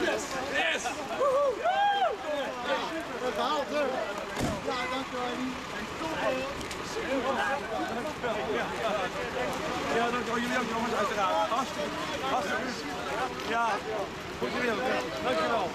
Yes! Yes! Woehoe! We gehaald. Ja, dankjewel, Annie. Jullie ook, jongens, uiteraard. Hartstikke. Hartstikke. Ja, goed jullie. Dankjewel.